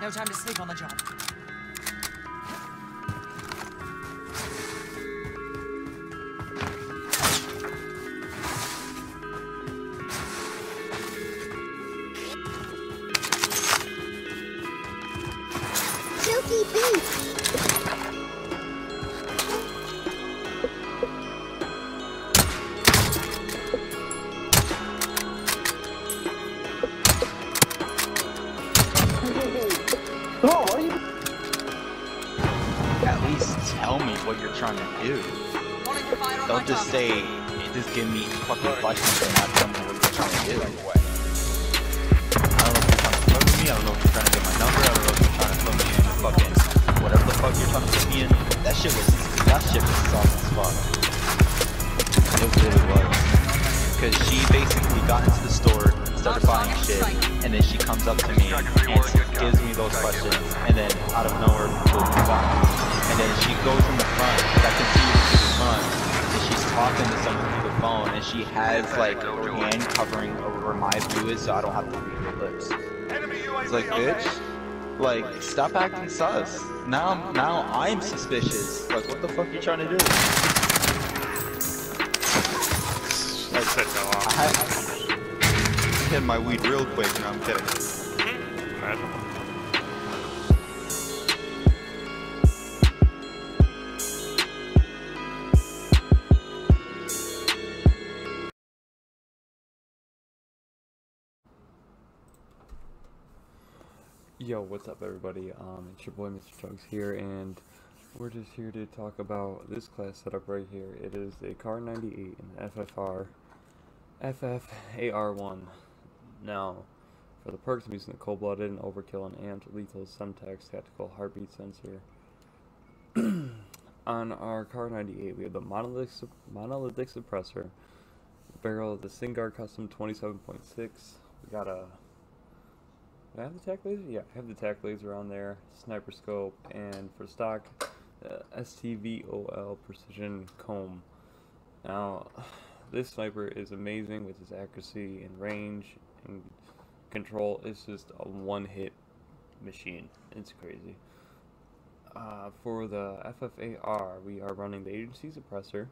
No time to sleep on the job. Silky beef. Do. Warning for fire on my Don't just say, just give me fucking questions and not tell me what you're trying to do. I don't know if you're trying to with me, I don't know if you're trying to get my number, I don't know if you're trying to put me in fucking, whatever the fuck you're trying to put me in. That shit was, that shit was soft as fuck. It really was. Cause she basically got into the store, started buying shit, and then she comes up to me and gives me those questions, and then out of nowhere, she has like her hand covering over where my view is, so I don't have to read her lips. It's like, bitch, like, stop acting sus. Now, now I'm suspicious. Like, what the fuck are you trying to do? I no. I had hit my weed real quick. No, I'm kidding. Yo, what's up, everybody? Um, it's your boy, Mr. Chugs here, and we're just here to talk about this class setup right here. It is a Kar 98 and FFR FFAR1. Now, for the perks, I'm using the Cold Blooded and Overkill and Amped Lethal Semtex Tactical Heartbeat Sensor. On our Kar 98, we have the Monolithic, monolithic Suppressor, barrel of the Singuard Custom 27.6. We got a I have the Tac Laser? Yeah, I have the Tac Laser on there, sniper scope, and for stock, uh, STVOL precision comb. Now, this sniper is amazing with its accuracy and range and control. It's just a one-hit machine. It's crazy. Uh, for the FFAR, we are running the agency suppressor.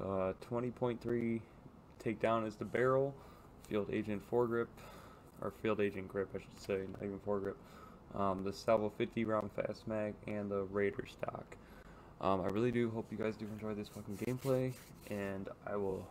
Uh, 20.3 takedown is the barrel. Field agent foregrip or field agent grip, I should say, not even foregrip. Um, the Salvo 50 round fast mag and the Raider stock. Um, I really do hope you guys do enjoy this fucking gameplay, and I will.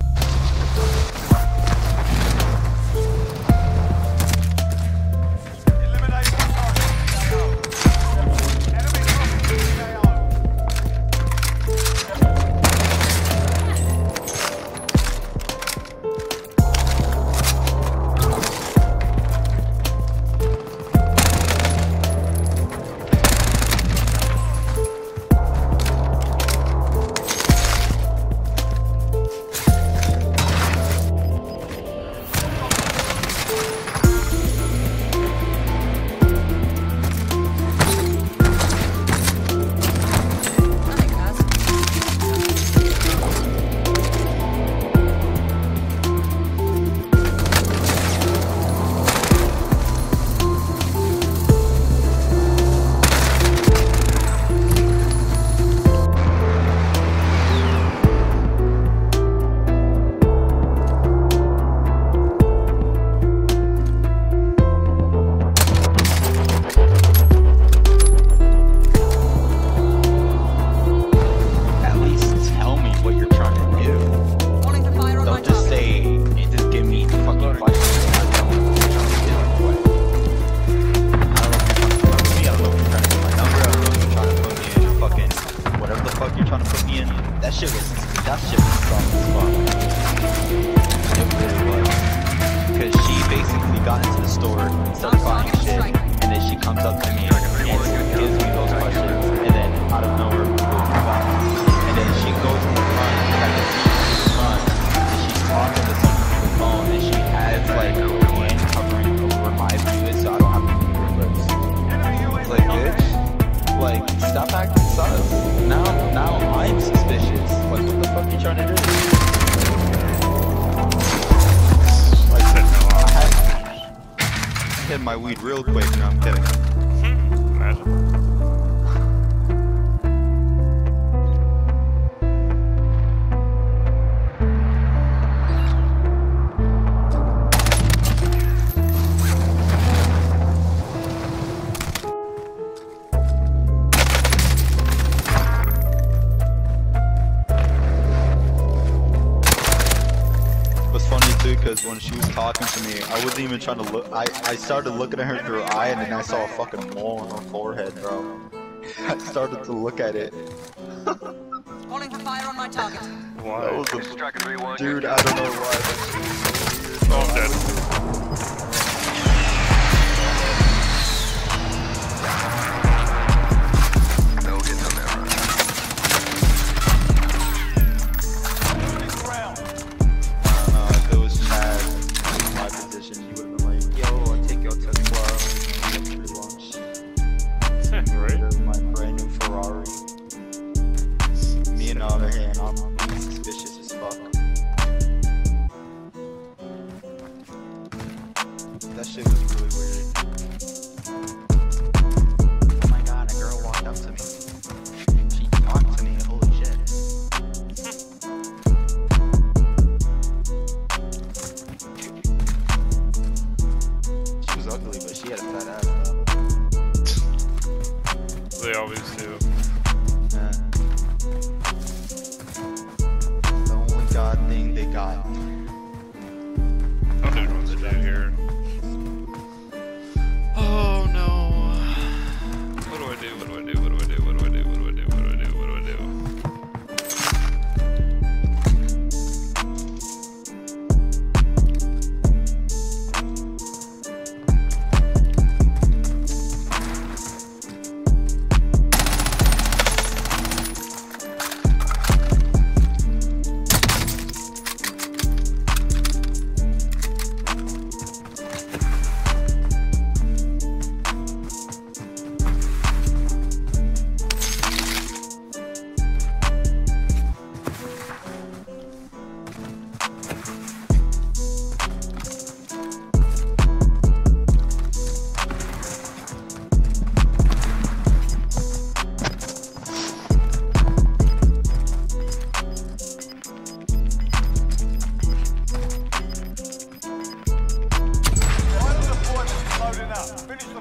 my weed real quick. No, I'm kidding. Hmm, imagine. Because when she was talking to me, I wasn't even trying to look. I, I started looking at her through her eye and then I saw a fucking mole on her forehead, bro. I started to look at it. Calling for fire on my target. That was a, dude, I don't know why. But Oh, I'm dead. The other hand, I'm suspicious as fuck. That shit was really weird. Oh my god, a girl walked up to me. Ugly, but she had a fat ass. They always do.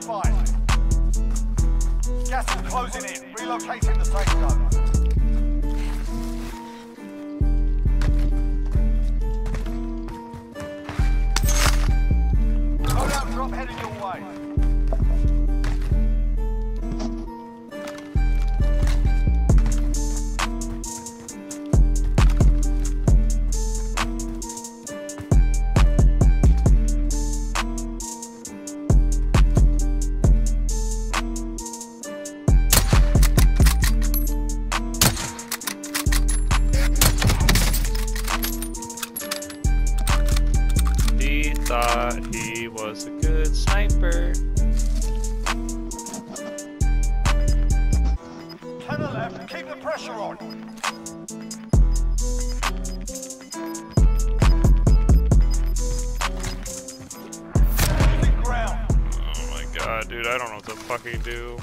The. Gas is closing in. Relocating the safe zone. Thought he was a good sniper. To the left. Keep the pressure on. Oh my god, dude, I don't know what to fucking do.